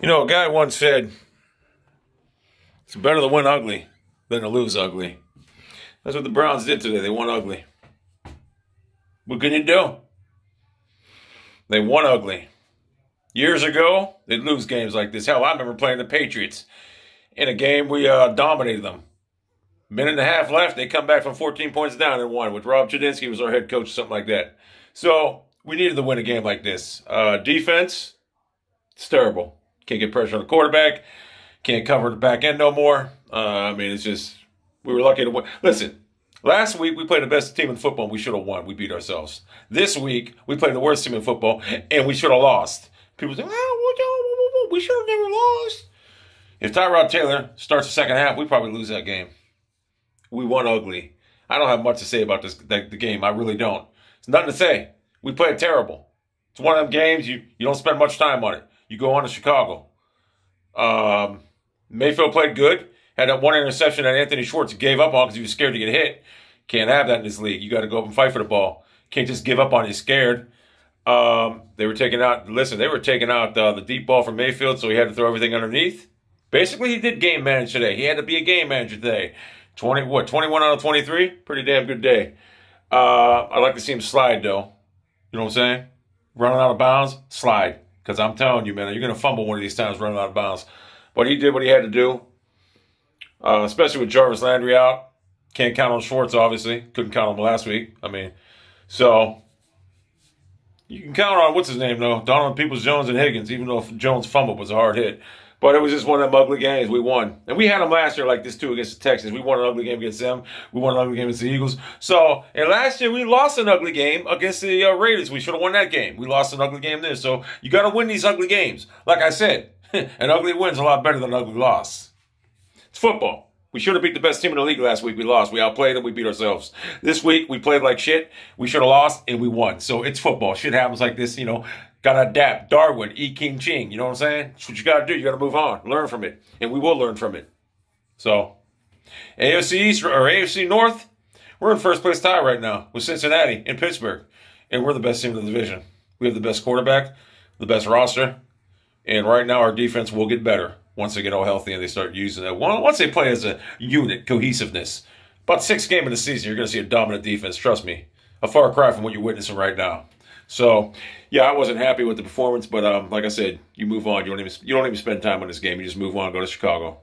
You know, a guy once said, it's better to win ugly than to lose ugly. That's what the Browns did today. They won ugly. What can you do? They won ugly. Years ago, they'd lose games like this. Hell, I remember playing the Patriots in a game we uh, dominated them. Minute and a half left, they come back from 14 points down and won. With Rob Chudzinski was our head coach, something like that. So we needed to win a game like this. Uh, defense, it's terrible. Can't get pressure on the quarterback. Can't cover the back end no more. Uh, I mean, it's just we were lucky to win. Listen, last week we played the best team in football. and We should have won. We beat ourselves. This week we played the worst team in football, and we should have lost. People say, "Oh, we should have never lost." If Tyrod Taylor starts the second half, we probably lose that game. We won ugly. I don't have much to say about this the, the game. I really don't. It's nothing to say. We played terrible. It's one of them games you you don't spend much time on it. You go on to Chicago. Um, Mayfield played good. Had that one interception that Anthony Schwartz gave up on because he was scared to get hit. Can't have that in this league. You got to go up and fight for the ball. Can't just give up on you scared. Um, they were taking out. Listen, they were taking out uh, the deep ball from Mayfield, so he had to throw everything underneath. Basically, he did game manage today. He had to be a game manager today. Twenty what? Twenty one out of twenty three. Pretty damn good day. Uh, I'd like to see him slide though. You know what I'm saying? Running out of bounds, slide. Because I'm telling you, man, you're gonna fumble one of these times running out of bounds. But he did what he had to do. Uh, especially with Jarvis Landry out. Can't count on Schwartz, obviously. Couldn't count on him last week. I mean, so you can count on what's his name though, Donovan Peoples Jones and Higgins, even though Jones fumbled was a hard hit. But it was just one of them ugly games. We won. And we had them last year like this too against the Texans. We won an ugly game against them. We won an ugly game against the Eagles. So, and last year we lost an ugly game against the uh, Raiders. We should have won that game. We lost an ugly game there. So you got to win these ugly games. Like I said, an ugly win's a lot better than an ugly loss. It's football. We should have beat the best team in the league last week. We lost. We outplayed them. We beat ourselves. This week, we played like shit. We should have lost, and we won. So it's football. Shit happens like this, you know. Gotta adapt. Darwin, E. King Ching. You know what I'm saying? That's what you gotta do. You gotta move on. Learn from it. And we will learn from it. So, AFC East or AFC North, we're in first place tie right now with Cincinnati and Pittsburgh. And we're the best team in the division. We have the best quarterback, the best roster. And right now, our defense will get better once they get all healthy and they start using it. Once they play as a unit, cohesiveness. About six game of the season, you're going to see a dominant defense. Trust me, a far cry from what you're witnessing right now. So, yeah, I wasn't happy with the performance, but um, like I said, you move on. You don't even you don't even spend time on this game. You just move on. Go to Chicago.